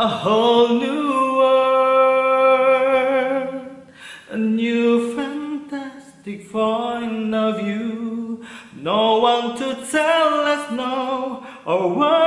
A whole new world, a new fantastic point of view. No one to tell us no, or where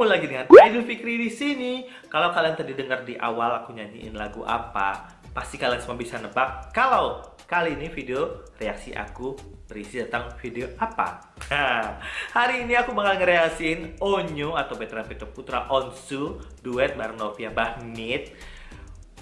ketemu lagi dengan Idul Fikri di sini. Kalau kalian tadi dengar di awal aku nyanyiin lagu apa, pasti kalian semua bisa nebak. Kalau kali ini video reaksi aku berisi tentang video apa. Nah, hari ini aku bakal ngereaksiin Onyo atau Veteran Peto Putra Onsu duet bareng Novia Bahmit.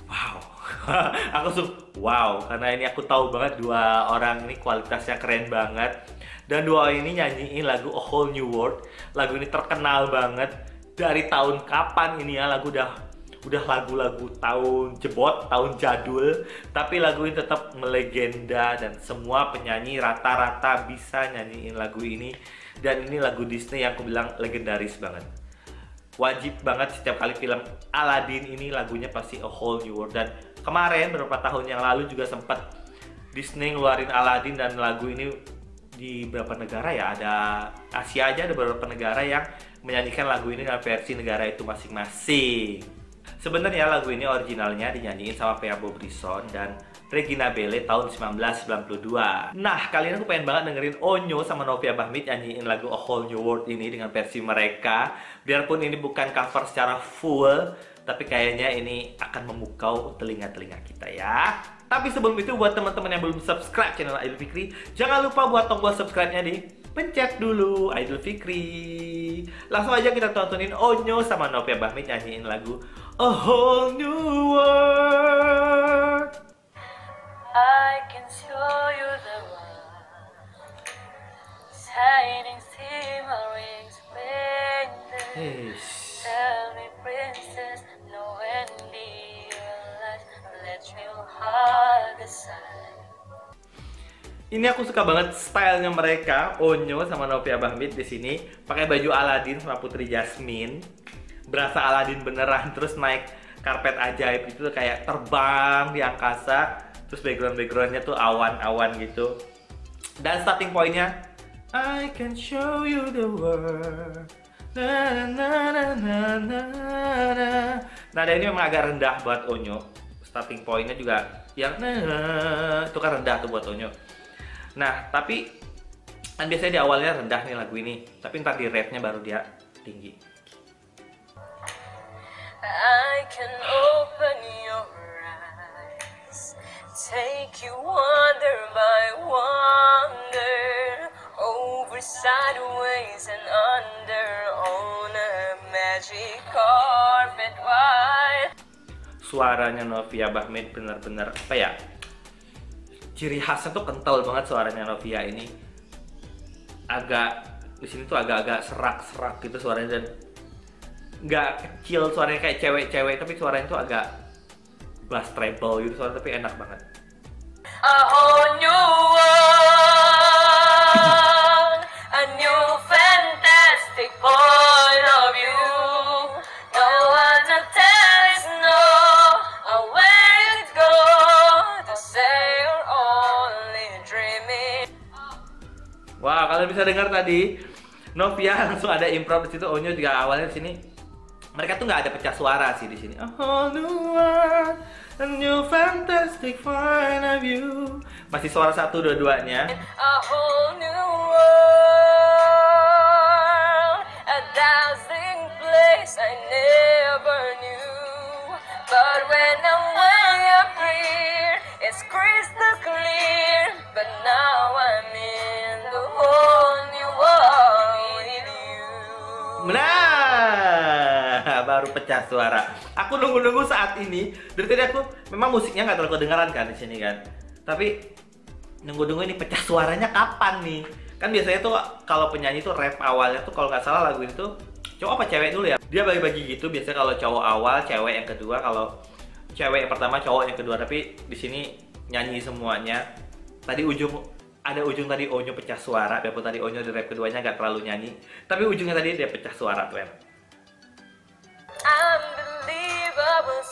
Wow, aku suka wow karena ini aku tahu banget dua orang ini kualitasnya keren banget dan dua ini nyanyiin lagu A Whole New World. Lagu ini terkenal banget dari tahun kapan ini ya lagu udah udah lagu-lagu tahun jebot, tahun jadul, tapi lagu ini tetap melegenda dan semua penyanyi rata-rata bisa nyanyiin lagu ini dan ini lagu Disney yang aku bilang legendaris banget. Wajib banget setiap kali film Aladdin ini lagunya pasti A Whole New World dan kemarin beberapa tahun yang lalu juga sempat Disney ngeluarin Aladdin dan lagu ini di beberapa negara ya ada Asia aja ada beberapa negara yang menyanyikan lagu ini dengan versi negara itu masing-masing. Sebenarnya lagu ini originalnya dinyanyiin sama Pea Bobrison dan Regina Belle tahun 1992. Nah, kali ini aku pengen banget dengerin Onyo sama Novia Bahmit nyanyiin lagu A Whole New World ini dengan versi mereka. Biarpun ini bukan cover secara full, tapi kayaknya ini akan memukau telinga-telinga kita ya. Tapi sebelum itu buat teman-teman yang belum subscribe channel Idul Fikri, jangan lupa buat tombol subscribe-nya di pencet dulu Idul Fikri. Langsung aja kita tontonin Onyo sama Novia Bahmit nyanyiin lagu A Whole New World. I can show you the world. Ini aku suka banget stylenya mereka, Onyo sama Novia Bahmit di sini pakai baju Aladdin sama Putri Jasmine. Berasa Aladdin beneran terus naik karpet ajaib itu kayak terbang di angkasa. Terus background-backgroundnya tuh awan-awan gitu. Dan starting pointnya I can show you the world. Na, ini memang agak rendah buat Onyo. Starting pointnya juga yang nah itu kan rendah tuh buat Onyo. Nah, tapi kan biasanya di awalnya rendah nih lagu ini, tapi ntar di rate-nya baru dia tinggi. I can open your eyes, take you wonder by wonder, over sideways and under on a magic wide. Suaranya Novia Bahmit bener-bener apa ya? Ciri khasnya tuh kental banget suaranya Novia ini. Agak di sini tuh agak-agak serak-serak gitu suaranya dan nggak kecil suaranya kayak cewek-cewek tapi suaranya tuh agak bass treble gitu suara tapi enak banget. A whole new Wah, kalian bisa dengar tadi Novia langsung ada improv di situ. Onyo juga awalnya di sini. Mereka tuh nggak ada pecah suara sih di sini. Whole new world, a new fantastic point of view. Masih suara satu dua-duanya. A whole new world, a dazzling place I never pecah suara. Aku nunggu-nunggu saat ini. Dari tadi aku memang musiknya nggak terlalu kedengaran kan di sini kan. Tapi nunggu-nunggu ini pecah suaranya kapan nih? Kan biasanya tuh kalau penyanyi tuh rap awalnya tuh kalau nggak salah lagu ini tuh cowok apa cewek dulu ya? Dia bagi-bagi gitu. Biasanya kalau cowok awal, cewek yang kedua. Kalau cewek yang pertama, cowok yang kedua. Tapi di sini nyanyi semuanya. Tadi ujung ada ujung tadi Onyo pecah suara, biarpun tadi Onyo di rap keduanya nggak terlalu nyanyi, tapi ujungnya tadi dia pecah suara tuh em unbelievable.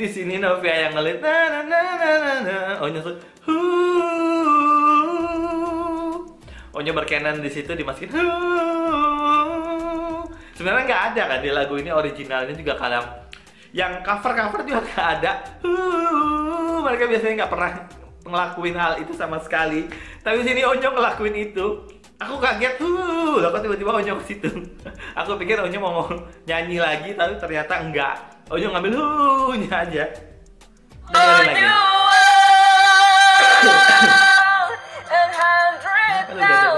Di sini Novia yang ngelit. Na na na na na na. Oh nyusut sebenarnya nggak ada kan di lagu ini originalnya juga kadang yang cover cover juga nggak ada. Hu mereka biasanya nggak pernah ngelakuin hal itu sama sekali. Tapi sini Onyo ngelakuin itu. Aku kaget tuh kok tiba-tiba Onyo ke situ. Aku pikir Onyo mau nyanyi lagi tapi ternyata enggak Onyo ngambil hu-nya aja. Dengerin lagi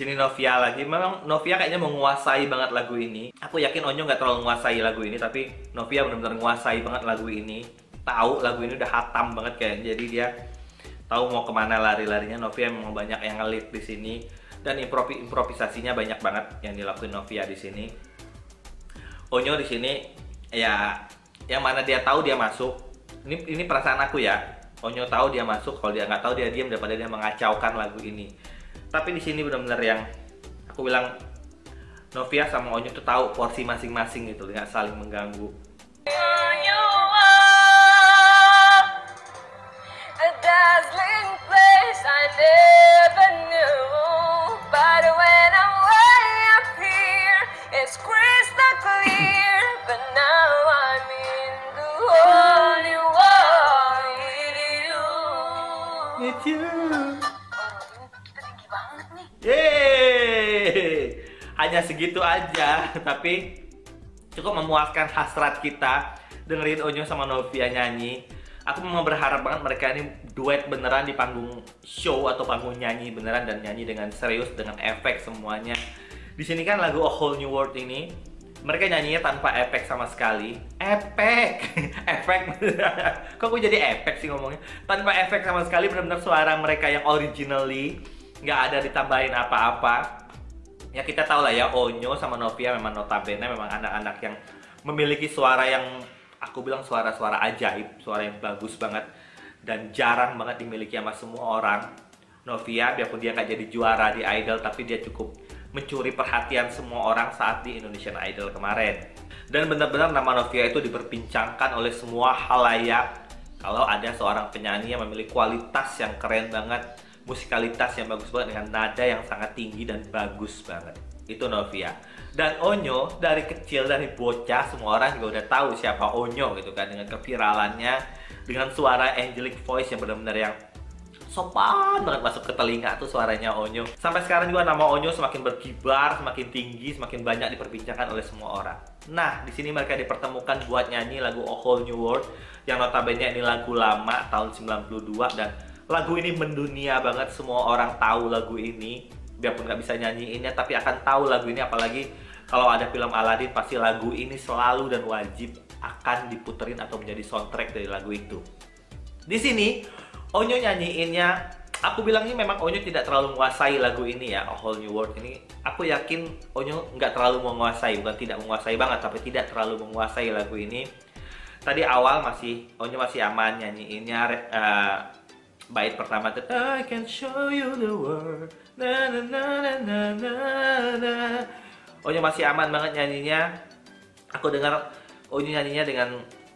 sini Novia lagi. Memang Novia kayaknya menguasai banget lagu ini. Aku yakin Onyo nggak terlalu menguasai lagu ini tapi Novia benar-benar menguasai banget lagu ini. Tahu lagu ini udah hatam banget kayak jadi dia tahu mau ke mana lari-larinya. Novia memang banyak yang ngelit di sini dan improvi improvisasinya banyak banget yang dilakuin Novia di sini. Onyo di sini ya yang mana dia tahu dia masuk. Ini ini perasaan aku ya. Onyo tahu dia masuk kalau dia nggak tahu dia diam daripada dia mengacaukan lagu ini tapi di sini benar-benar yang aku bilang Novia sama Onyo tuh tahu porsi masing-masing gitu nggak saling mengganggu. Are a Hanya segitu aja, tapi cukup memuaskan hasrat kita dengerin Onyo sama Novia nyanyi. Aku memang berharap banget mereka ini duet beneran di panggung show atau panggung nyanyi beneran dan nyanyi dengan serius dengan efek semuanya. Di sini kan lagu A Whole New World ini mereka nyanyinya tanpa efek sama sekali. Efek, efek. Kok gue jadi efek sih ngomongnya? Tanpa efek sama sekali benar-benar suara mereka yang originally nggak ada ditambahin apa-apa ya kita tahu lah ya Onyo sama Novia memang notabene memang anak-anak yang memiliki suara yang aku bilang suara-suara ajaib suara yang bagus banget dan jarang banget dimiliki sama semua orang. Novia biarpun dia nggak jadi juara di Idol tapi dia cukup mencuri perhatian semua orang saat di Indonesian Idol kemarin. Dan benar-benar nama Novia itu diperbincangkan oleh semua halayak. Kalau ada seorang penyanyi yang memiliki kualitas yang keren banget musikalitas yang bagus banget dengan nada yang sangat tinggi dan bagus banget. Itu Novia. Dan Onyo dari kecil dari bocah semua orang juga udah tahu siapa Onyo gitu kan dengan keviralannya dengan suara angelic voice yang benar-benar yang sopan banget masuk ke telinga tuh suaranya Onyo. Sampai sekarang juga nama Onyo semakin berkibar semakin tinggi semakin banyak diperbincangkan oleh semua orang. Nah di sini mereka dipertemukan buat nyanyi lagu A Whole New World yang notabene ini lagu lama tahun 92 dan lagu ini mendunia banget semua orang tahu lagu ini. Biarpun nggak bisa nyanyiinnya tapi akan tahu lagu ini. Apalagi kalau ada film Aladdin pasti lagu ini selalu dan wajib akan diputerin atau menjadi soundtrack dari lagu itu. Di sini Onyo nyanyiinnya aku bilang ini memang Onyo tidak terlalu menguasai lagu ini ya A Whole New World ini. Aku yakin Onyo nggak terlalu menguasai bukan tidak menguasai banget tapi tidak terlalu menguasai lagu ini. Tadi awal masih Onyo masih aman nyanyiinnya uh, bait pertama tuh I can show you the world. Na na na na na na Onyo masih aman banget nyanyinya. Aku dengar Onyo nyanyinya dengan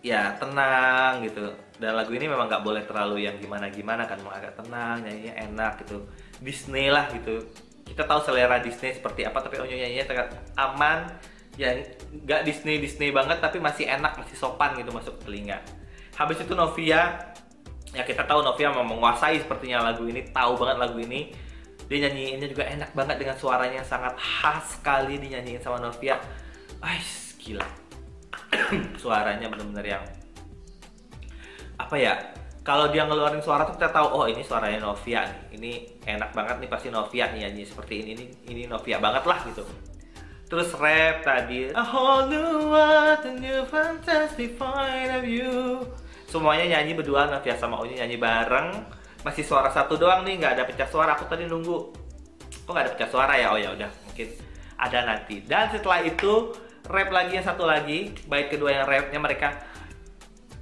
ya tenang gitu. Dan lagu ini memang nggak boleh terlalu yang gimana gimana kan mau agak tenang nyanyinya enak gitu. Disney lah gitu. Kita tahu selera Disney seperti apa tapi Onyo nyanyinya sangat aman. Ya nggak Disney Disney banget tapi masih enak masih sopan gitu masuk telinga. Habis itu Novia ya kita tahu Novia menguasai sepertinya lagu ini tahu banget lagu ini. Dia nyanyiinnya juga enak banget dengan suaranya sangat khas sekali dinyanyiin sama Novia. Ais, gila. Suaranya bener-bener yang apa ya kalau dia ngeluarin suara tuh kita tahu oh ini suaranya Novia nih. Ini enak banget nih pasti Novia nih nyanyi seperti ini. Ini ini Novia banget lah gitu. Terus rap tadi a whole new world a new fantastic point of view semuanya nyanyi berdua Novia sama Onyo nyanyi bareng. Masih suara satu doang nih nggak ada pecah suara. Aku tadi nunggu. Kok nggak ada pecah suara ya? Oh ya udah mungkin ada nanti. Dan setelah itu rap lagi yang satu lagi. Bait kedua yang rapnya mereka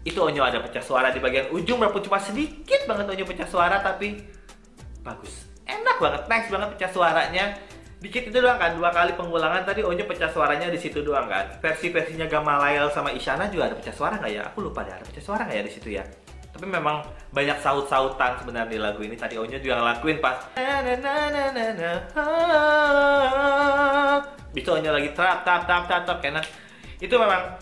itu Onyo ada pecah suara di bagian ujung. Walaupun cuma sedikit banget Onyo pecah suara tapi bagus. Enak banget nice banget pecah suaranya dikit itu doang kan dua kali pengulangan tadi Onyo pecah suaranya di situ doang kan. Versi versinya Gamaliel sama Isyana juga ada pecah suara nggak ya? Aku lupa deh ada pecah suara nggak ya di situ ya? Tapi memang banyak saut-sautan sebenarnya di lagu ini. Tadi Onyo juga ngelakuin pas bisa Onyo lagi tap tap tap tap tap karena itu memang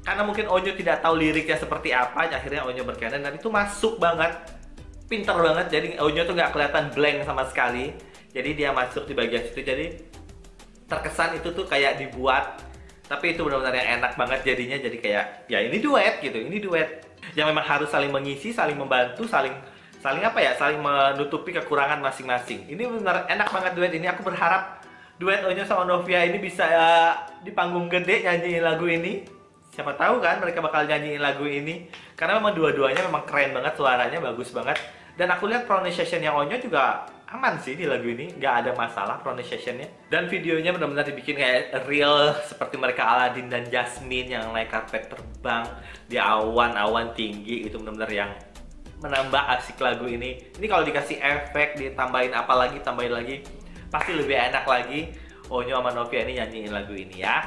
karena mungkin Onyo tidak tahu liriknya seperti apa akhirnya Onyo berkenan dan itu masuk banget. Pinter banget jadi Onyo tuh nggak kelihatan blank sama sekali jadi dia masuk di bagian situ jadi terkesan itu tuh kayak dibuat tapi itu benar-benar yang enak banget jadinya. Jadi kayak ya ini duet gitu ini duet yang memang harus saling mengisi saling membantu saling saling apa ya saling menutupi kekurangan masing-masing. Ini benar enak banget duet ini. Aku berharap duet Onyo sama Novia ini bisa uh, di panggung gede nyanyiin lagu ini. Siapa tahu kan mereka bakal nyanyiin lagu ini. Karena memang dua-duanya memang keren banget suaranya bagus banget. Dan aku lihat pronunciation yang Onyo juga aman sih di lagu ini nggak ada masalah pronunciationnya. Dan videonya benar-benar dibikin kayak real seperti mereka Aladdin dan Jasmine yang naik karpet terbang di awan-awan tinggi. Itu benar-benar yang menambah asik lagu ini. Ini kalau dikasih efek ditambahin apa lagi tambahin lagi pasti lebih enak lagi. Onyo sama Novia ini nyanyiin lagu ini ya.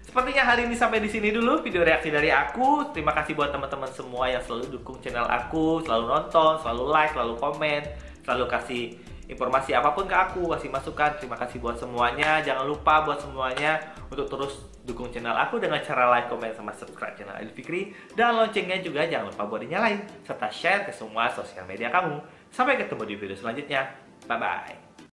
Sepertinya hari ini sampai di sini dulu video reaksi dari aku. Terima kasih buat teman-teman semua yang selalu dukung channel aku, selalu nonton, selalu like, selalu komen, selalu kasih informasi apa pun ke aku, kasih masukan. Terima kasih buat semuanya. Jangan lupa buat semuanya untuk terus dukung channel aku dengan cara like, komen, sama subscribe channel Adil Fikri. Dan loncengnya juga jangan lupa buat dinyalain. Serta share ke semua sosial media kamu. Sampai ketemu di video selanjutnya. Bye-bye.